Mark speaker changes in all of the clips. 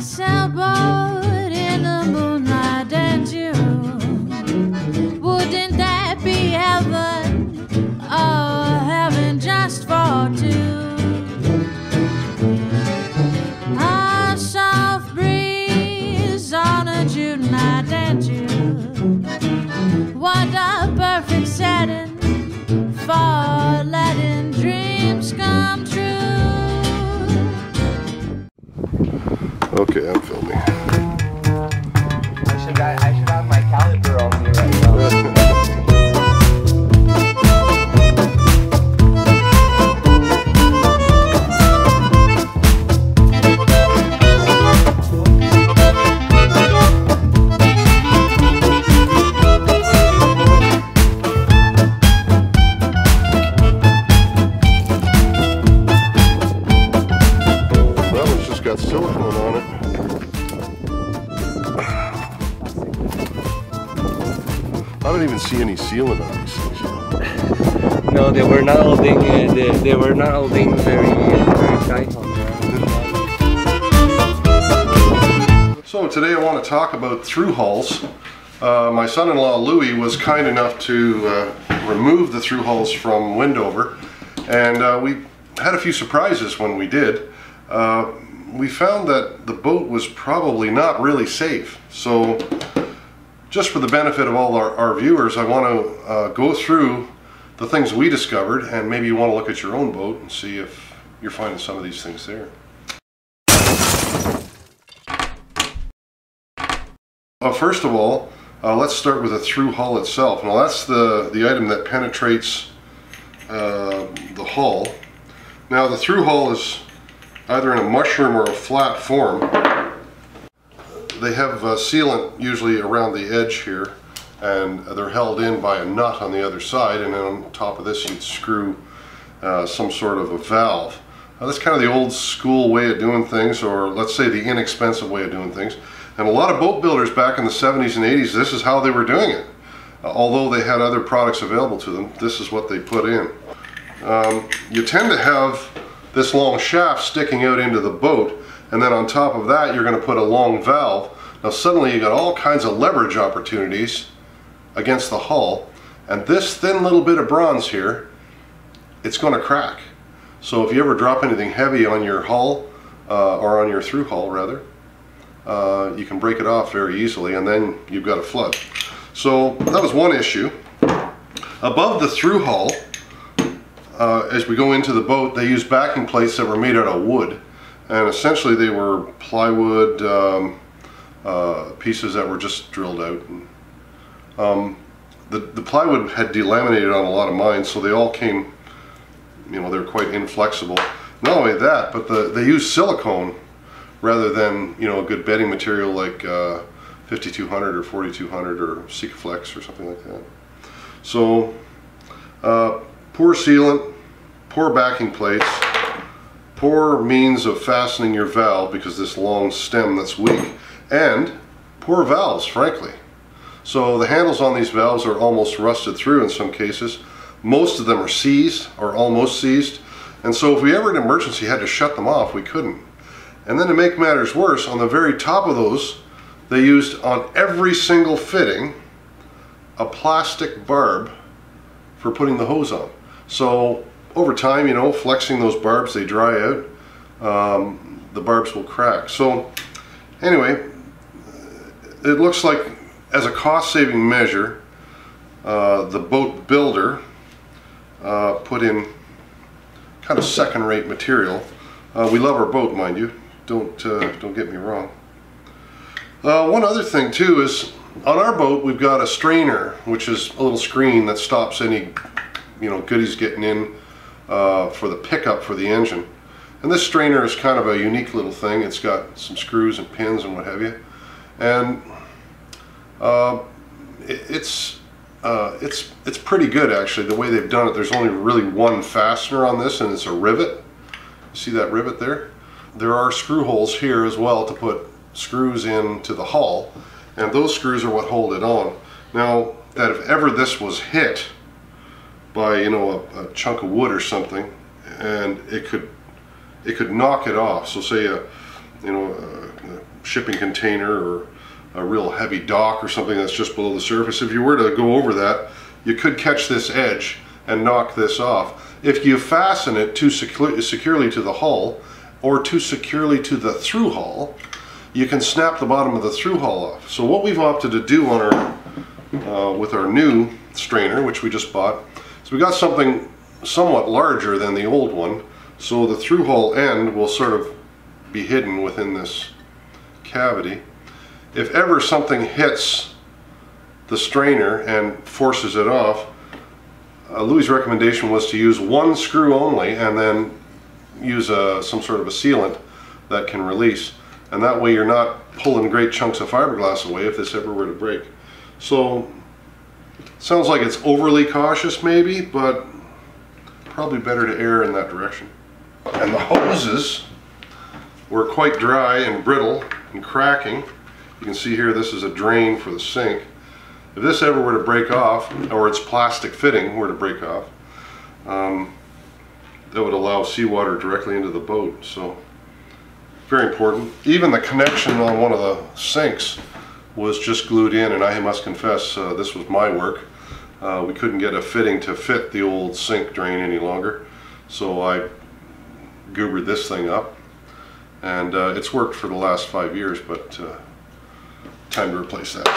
Speaker 1: sailboat in the moonlight and you. Wouldn't that be heaven? Oh, heaven just for two. A soft breeze on a June night and you. What a perfect setting for letting dreams come true.
Speaker 2: Okay, I'm filming. Even see any sealant on these things. you know.
Speaker 3: No, they were not holding. Uh, they, they were not holding very, very tight on there.
Speaker 2: So today I want to talk about through hulls. Uh, my son-in-law Louis was kind enough to uh, remove the through hulls from Windover, and uh, we had a few surprises when we did. Uh, we found that the boat was probably not really safe. So just for the benefit of all our, our viewers, I want to uh, go through the things we discovered, and maybe you want to look at your own boat and see if you're finding some of these things there. Uh, first of all, uh, let's start with the through hull itself. Now that's the, the item that penetrates uh, the hull. Now the through hull is either in a mushroom or a flat form. They have uh, sealant usually around the edge here and they're held in by a nut on the other side and then on top of this you'd screw uh, some sort of a valve. Now, that's kind of the old school way of doing things or let's say the inexpensive way of doing things. And a lot of boat builders back in the 70s and 80s, this is how they were doing it. Uh, although they had other products available to them, this is what they put in. Um, you tend to have this long shaft sticking out into the boat, and then on top of that, you're going to put a long valve. Now suddenly you got all kinds of leverage opportunities against the hull, and this thin little bit of bronze here, it's going to crack. So if you ever drop anything heavy on your hull, uh, or on your through hull rather, uh, you can break it off very easily and then you've got a flood. So that was one issue. Above the through hull, uh, as we go into the boat, they used backing plates that were made out of wood. And essentially they were plywood um, uh, pieces that were just drilled out. And, um, the, the plywood had delaminated on a lot of mine, so they all came, you know, they were quite inflexible. Not only that, but the, they used silicone rather than you know a good bedding material like uh, 5200 or 4200 or Sikaflex or something like that. So uh, poor sealant, poor backing plates, poor means of fastening your valve because this long stem that's weak, and poor valves frankly. So the handles on these valves are almost rusted through in some cases. Most of them are seized or almost seized. And so if we ever in emergency had to shut them off, we couldn't. And then to make matters worse, on the very top of those, they used on every single fitting a plastic barb for putting the hose on. So over time, you know, flexing those barbs, they dry out, um, the barbs will crack. So anyway, it looks like as a cost-saving measure, uh, the boat builder uh, put in kind of second-rate material. Uh, we love our boat, mind you. Don't uh, don't get me wrong. Uh, one other thing too is on our boat we've got a strainer, which is a little screen that stops any you know goodies getting in uh, for the pickup for the engine. And this strainer is kind of a unique little thing. It's got some screws and pins and what have you. And uh, it, it's uh, it's it's pretty good actually the way they've done it. There's only really one fastener on this, and it's a rivet. See that rivet there? There are screw holes here as well to put screws into the hull, and those screws are what hold it on. Now that if ever this was hit by you know a, a chunk of wood or something, and it could it could knock it off. So say a you know, a, a shipping container or a real heavy dock or something that's just below the surface, if you were to go over that, you could catch this edge and knock this off. If you fasten it too securely, to the hull or too securely to the through hull, you can snap the bottom of the through hull off. So what we've opted to do on our uh, with our new strainer, which we just bought, is we got something somewhat larger than the old one, so the through hull end will sort of be hidden within this cavity. If ever something hits the strainer and forces it off, uh, Louis' recommendation was to use one screw only and then use a, some sort of a sealant that can release. And that way you're not pulling great chunks of fiberglass away if this ever were to break. So, sounds like it's overly cautious maybe, but probably better to err in that direction. And the hoses were quite dry and brittle and cracking. You can see here this is a drain for the sink. If this ever were to break off, or its plastic fitting were to break off, um, that would allow seawater directly into the boat. So, very important. Even the connection on one of the sinks was just glued in, and I must confess, uh, this was my work. Uh, we couldn't get a fitting to fit the old sink drain any longer, so I goobered this thing up. And uh, it's worked for the last five years, but uh, time to replace that.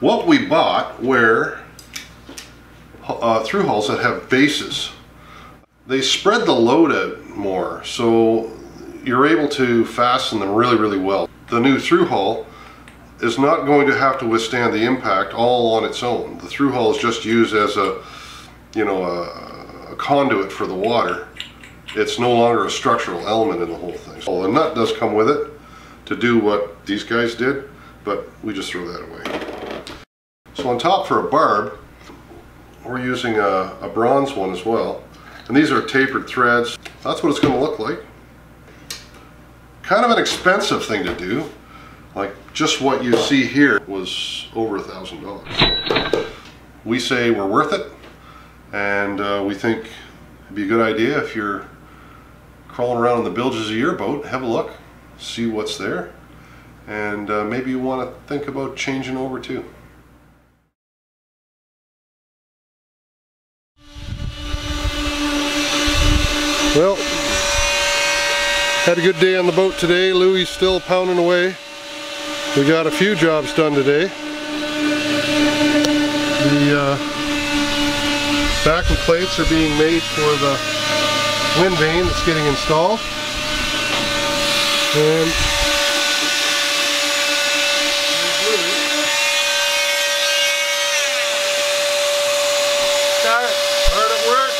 Speaker 2: What we bought were uh, through hulls that have bases. They spread the load out more, so you're able to fasten them really, really well. The new through hull is not going to have to withstand the impact all on its own. The through hull is just used as a, you know, a, a conduit for the water. It's no longer a structural element in the whole thing. So the nut does come with it to do what these guys did, but we just throw that away. So on top for a barb, we're using a, a bronze one as well. And these are tapered threads. That's what it's going to look like. Kind of an expensive thing to do. Like just what you see here was over a thousand dollars. We say we're worth it and uh, we think it'd be a good idea if you're crawling around in the bilges of your boat, have a look, see what's there and uh, maybe you want to think about changing over too. Well, had a good day on the boat today. Louis still pounding away. We got a few jobs done today. The uh, backing plates are being made for the wind vane that's getting installed. And hard at work.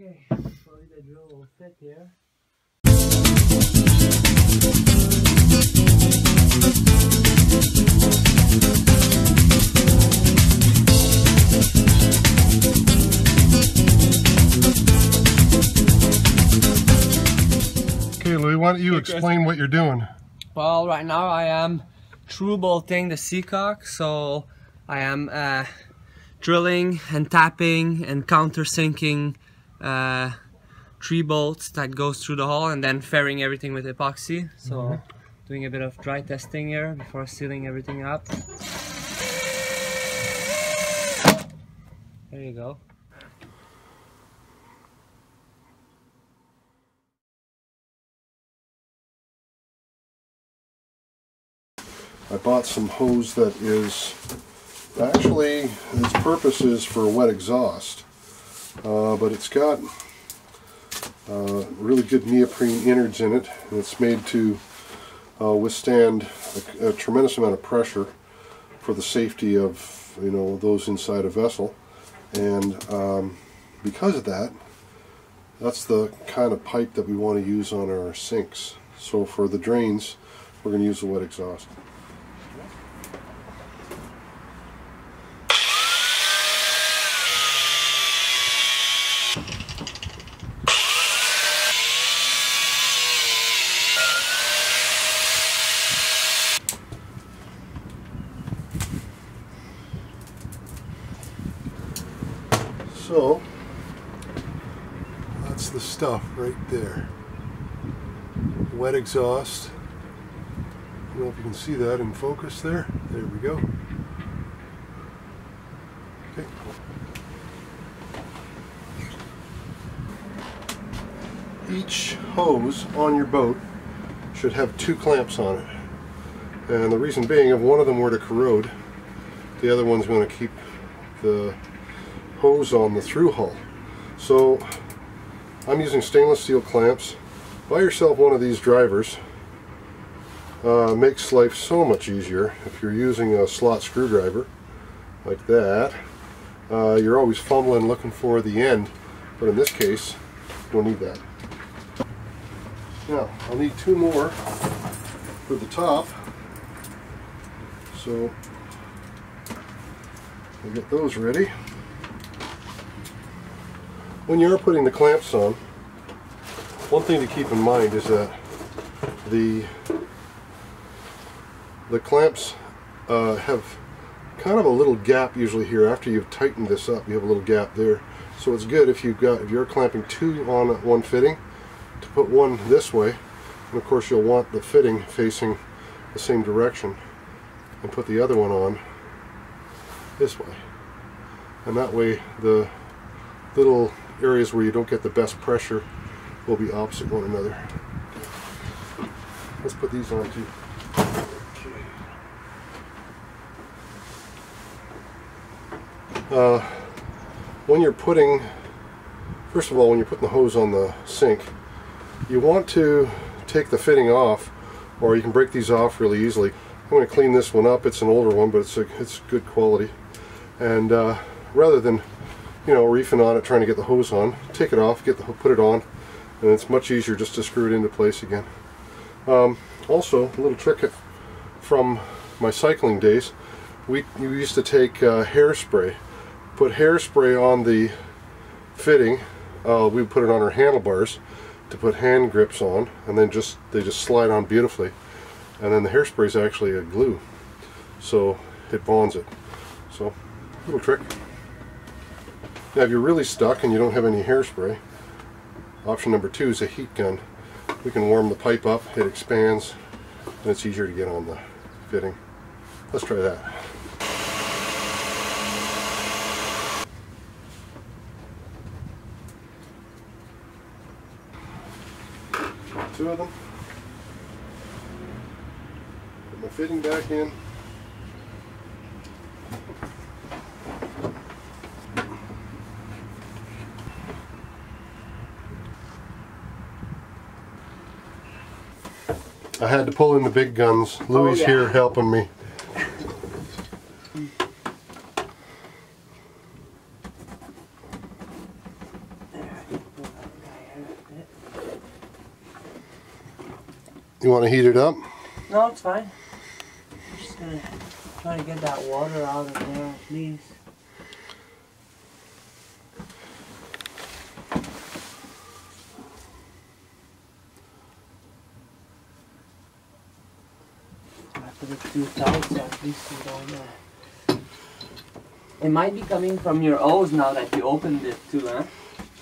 Speaker 3: Okay, hopefully the drill will fit here.
Speaker 2: Okay, Louis, why don't you explain what you're doing?
Speaker 3: Well, right now I am through bolting the seacock, so I am uh, drilling and tapping and countersinking uh, three bolts that goes through the hole and then fairing everything with epoxy. So doing a bit of dry testing here before sealing everything up. There you go.
Speaker 2: I bought some hose that is actually its purpose is for wet exhaust, uh, but it's got uh, really good neoprene innards in it, and it's made to uh, withstand a, a tremendous amount of pressure for the safety of you know those inside a vessel, and um, because of that, that's the kind of pipe that we want to use on our sinks. So for the drains, we're going to use the wet exhaust. So, that's the stuff right there. Wet exhaust. I don't know if you can see that in focus there. There we go. Okay. Each hose on your boat should have two clamps on it. And the reason being, if one of them were to corrode, the other one's going to keep the hose on the through hull. So I'm using stainless steel clamps. Buy yourself one of these drivers. Uh, makes life so much easier if you're using a slot screwdriver like that. Uh, you're always fumbling looking for the end, but in this case, you don't need that. Now, I'll need two more for the top. So, we'll get those ready. When you're putting the clamps on, one thing to keep in mind is that the the clamps uh, have kind of a little gap usually here. After you've tightened this up you have a little gap there. So it's good if you've got if you're clamping two on one fitting to put one this way. And of course you'll want the fitting facing the same direction and put the other one on this way. And that way the little areas where you don't get the best pressure will be opposite one another let's put these on too Uh, when you're putting, first of all, when you're putting the hose on the sink, you want to take the fitting off, or you can break these off really easily. I'm going to clean this one up. It's an older one, but it's a, it's good quality. And uh, rather than, you know, reefing on it, trying to get the hose on, take it off, get the put it on, and it's much easier just to screw it into place again. Um, also, a little trick from my cycling days, we, we used to take uh, hairspray put hairspray on the fitting. Uh, we put it on our handlebars to put hand grips on and then just they just slide on beautifully and then the hairspray is actually a glue so it bonds it so little trick now if you're really stuck and you don't have any hairspray option number two is a heat gun we can warm the pipe up it expands and it's easier to get on the fitting let's try that two of them. Put my fitting back in. I had to pull in the big guns. Oh, Louis
Speaker 3: oh, yeah.
Speaker 2: here helping me. You want to heat it up?
Speaker 3: No, it's fine. I'm just gonna try to get that water out of there, please. I it so at least you don't. Uh... It might be coming from your O's now that you opened it too, huh?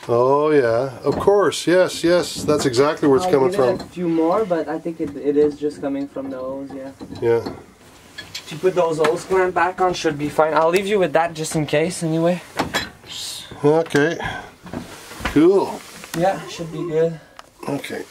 Speaker 2: Oh yeah, of course. Yes, yes. That's exactly where it's
Speaker 3: I
Speaker 2: coming from.
Speaker 3: A few more, but I think it, it is just coming from the O's. Yeah.
Speaker 2: Yeah.
Speaker 3: If you put those O's clamp back on, should be fine. I'll leave you with that just in case, anyway.
Speaker 2: Okay. Cool.
Speaker 3: Yeah, should be good.
Speaker 2: Okay.